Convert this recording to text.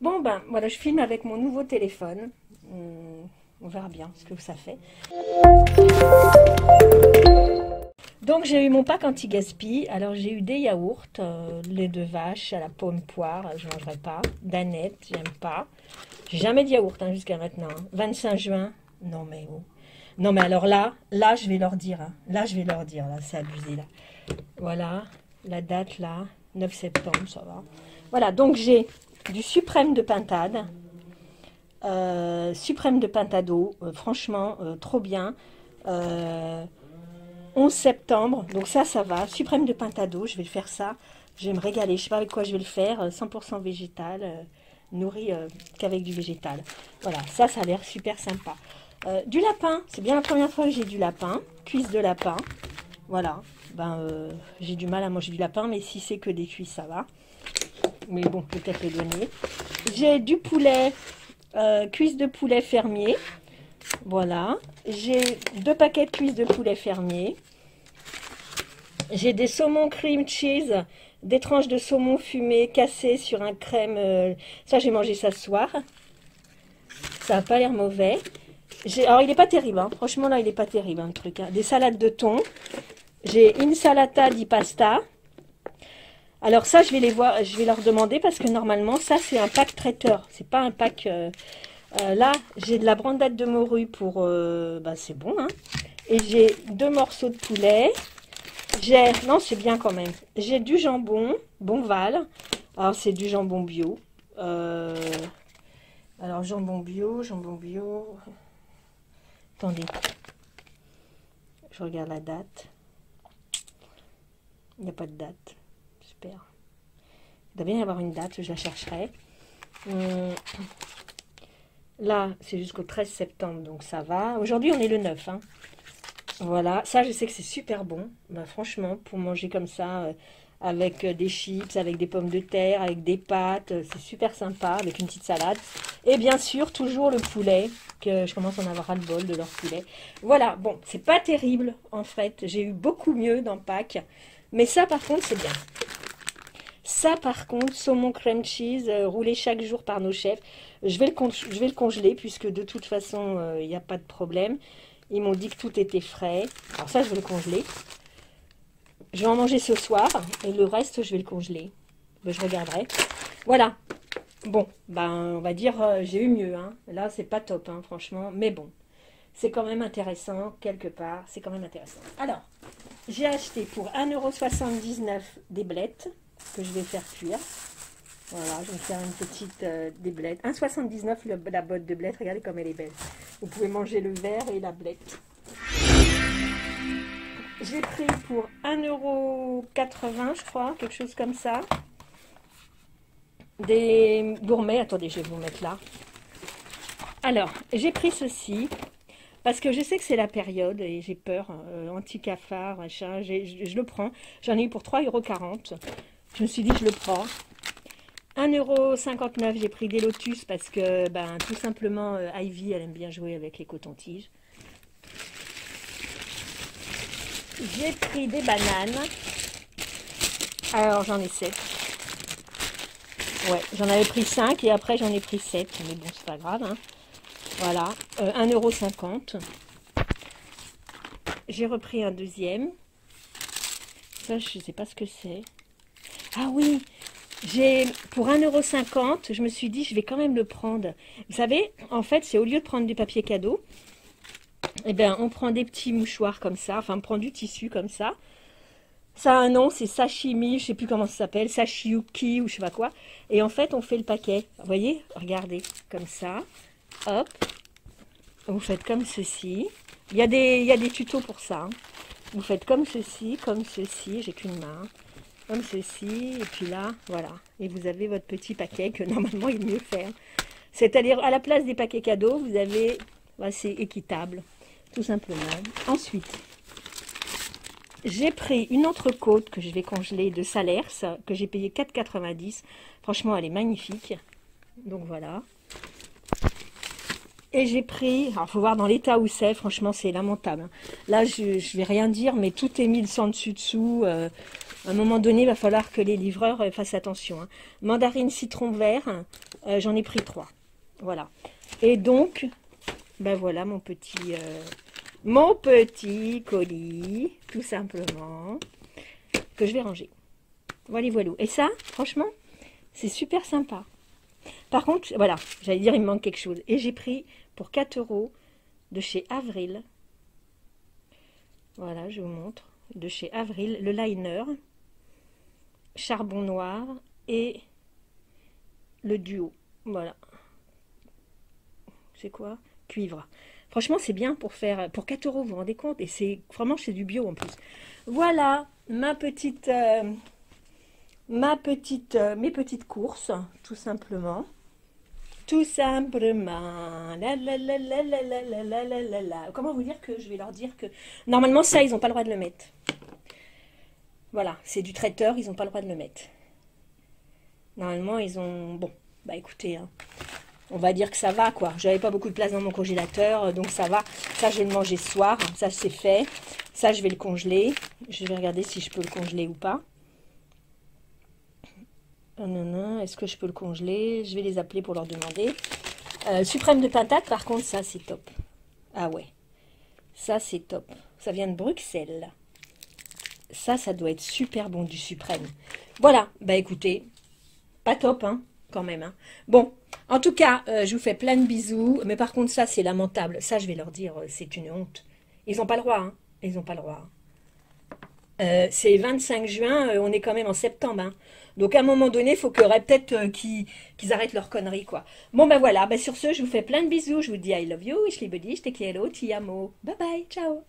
Bon, ben voilà, je filme avec mon nouveau téléphone. Hum, on verra bien ce que ça fait. Donc j'ai eu mon pack anti-gaspi. Alors j'ai eu des yaourts, euh, lait de vache à la pomme poire, je ne mangerai pas. Danette, j'aime pas. J'ai jamais de yaourt hein, jusqu'à maintenant. 25 hein. juin, non mais oh. Non mais alors là, là je vais leur dire. Hein. Là je vais leur dire, là c'est abusé là. Voilà, la date là, 9 septembre, ça va. Voilà, donc j'ai du suprême de pintade. Euh, suprême de pintado, euh, franchement, trop bien. 11 septembre, donc ça, ça va. Suprême de pintado, je vais faire ça. Je vais me régaler. Je sais pas avec quoi je vais le faire. 100% euh, végétal, euh, nourri euh, qu'avec du végétal. Voilà, ça, ça a l'air super sympa. du lapin, c'est bien la première fois que j'ai du lapin. Cuisse de lapin. Voilà. Ben, j'ai du mal à manger du lapin, mais si c'est que des cuisses, ça va. Mais bon, peut-être les donner. J'ai du poulet, cuisse de poulet fermier. Voilà. J'ai deux paquets de cuisses de poulet fermier. J'ai des saumons cream cheese, des tranches de saumon fumé cassées sur un crème. Euh, ça, j'ai mangé ça ce soir. Ça n'a pas l'air mauvais. Alors, il n'est pas terrible. Hein. Franchement, là, il n'est pas terrible, un truc. Hein. Des salades de thon. J'ai une salata di pasta. Alors ça, je vais les voir, je vais leur demander parce que normalement, ça, c'est un pack traiteur. C'est pas un pack... Euh, euh, là, j'ai de la brandade de morue pour... bah, c'est bon, hein. Et j'ai deux morceaux de poulet. J'ai, non, c'est bien quand même. J'ai du jambon, Bonval. Alors, c'est du jambon bio. Euh, alors, jambon bio, jambon bio. Attendez. Je regarde la date. Il n'y a pas de date. Super. Il doit bien y avoir une date, je la chercherai. Hum. Là, c'est jusqu'au 13 septembre, donc ça va. Aujourd'hui, on est le 9. Hein. Voilà, ça je sais que c'est super bon. Bah, franchement, pour manger comme ça, euh, avec euh, des chips, avec des pommes de terre, avec des pâtes, euh, c'est super sympa, avec une petite salade. Et bien sûr, toujours le poulet, que je commence à en avoir ras le bol de leur poulet. Voilà, bon, c'est pas terrible en fait. J'ai eu beaucoup mieux dans Pâques. Mais ça par contre, c'est bien. Ça par contre, saumon crème cheese, roulé chaque jour par nos chefs. Je vais le, congeler puisque de toute façon, il n'y a pas de problème. Ils m'ont dit que tout était frais. Alors ça, je vais le congeler. Je vais en manger ce soir. Et le reste, je vais le congeler. Je regarderai. Voilà. Bon, ben, on va dire, euh, j'ai eu mieux. Hein. Là, c'est pas top, hein, franchement. Mais bon, c'est quand même intéressant, quelque part. C'est quand même intéressant. Alors, j'ai acheté pour 1,79€ des blettes que je vais faire cuire. Voilà, je vais faire une petite euh, des blettes. 1,79 la botte de blettes. Regardez comme elle est belle. Vous pouvez manger le verre et la blette. J'ai pris pour 1,80€, je crois, quelque chose comme ça. Des gourmets. Attendez, je vais vous mettre là. Alors, j'ai pris ceci. Parce que je sais que c'est la période et j'ai peur, euh, anti-cafard, machin, je, je, le prends. J'en ai eu pour 3,40€. Je me suis dit, je le prends. 1,59€, j'ai pris des lotus parce que ben, tout simplement euh, Ivy, elle aime bien jouer avec les cotons-tiges. J'ai pris des bananes. Alors j'en ai 7. Ouais, j'en avais pris 5 et après j'en ai pris 7. Mais bon, c'est pas grave. Hein. Voilà, euh, 1,50€. J'ai repris un deuxième. Ça, je sais pas ce que c'est. Ah oui, j'ai pour 1,50€, je me suis dit, je vais quand même le prendre. Vous savez, en fait, c'est au lieu de prendre du papier cadeau, eh bien, on prend des petits mouchoirs comme ça, enfin, on prend du tissu comme ça. Ça a un nom, c'est sashimi, je sais plus comment ça s'appelle, sashiyuki ou je sais pas quoi. Et en fait, on fait le paquet. Vous voyez Regardez, comme ça. Hop. Vous faites comme ceci. Il y a des, il tutos pour ça. Hein. Vous faites comme ceci, comme ceci. J'ai qu'une main comme ceci, et puis là, voilà. Et vous avez votre petit paquet que normalement il est mieux faire. C'est-à-dire, à la place des paquets cadeaux, vous avez, bah, c'est équitable, tout simplement. Ensuite, j'ai pris une entrecôte que je vais congeler de Salers, que j'ai payé 4,90. Franchement, elle est magnifique. Donc voilà. Et j'ai pris, alors faut voir dans l'état où c'est, franchement c'est lamentable. Là je, ne vais rien dire, mais tout est mis sans dessus dessous. Euh, À un moment donné, il va falloir que les livreurs euh, fassent attention. Hein. Mandarine, citron vert, euh, j'en ai pris trois. Voilà. Et donc, ben voilà mon petit, euh, mon petit colis, tout simplement, que je vais ranger. Voilà, voilà. Et ça, franchement, c'est super sympa. Par contre, voilà, j'allais dire, il me manque quelque chose. Et j'ai pris pour 4 euros de chez Avril. Voilà, je vous montre. De chez Avril, le liner, charbon noir et le duo. Voilà. C'est quoi? Cuivre. Franchement, c'est bien pour faire pour 4 euros, vous vous rendez compte? Et c'est vraiment c'est du bio en plus. Voilà ma petite, euh, ma petite, euh, mes petites courses, tout simplement. Tout simplement. Comment vous dire que je vais leur dire que... Normalement, ça, ils n'ont pas le droit de le mettre. Voilà, c'est du traiteur, ils n'ont pas le droit de le mettre. Normalement, ils ont... Bon, bah écoutez, hein, on va dire que ça va, quoi. J'avais pas beaucoup de place dans mon congélateur, donc ça va. Ça, je vais le manger ce soir. Ça, c'est fait. Ça, je vais le congeler. Je vais regarder si je peux le congeler ou pas. Est-ce que je peux le congeler? Je vais les appeler pour leur demander. Euh, suprême de patate, par contre, ça, c'est top. Ah ouais. Ça, c'est top. Ça vient de Bruxelles. Ça, ça doit être super bon, du suprême. Voilà. Bah, écoutez, pas top, hein, quand même. Hein. Bon, en tout cas, euh, je vous fais plein de bisous. Mais par contre, ça, c'est lamentable. Ça, je vais leur dire, euh, c'est une honte. Ils n'ont pas le droit, hein. Ils n'ont pas le droit. Euh, c'est 25 juin, on est quand même en septembre. Hein. Donc à un moment donné, il faut aurait peut-être qu'ils arrêtent leur conneries, quoi. Bon ben voilà, ben, sur ce, je vous fais plein de bisous, je vous dis I love you, ich liebe dich, te ti amo. Bye bye, ciao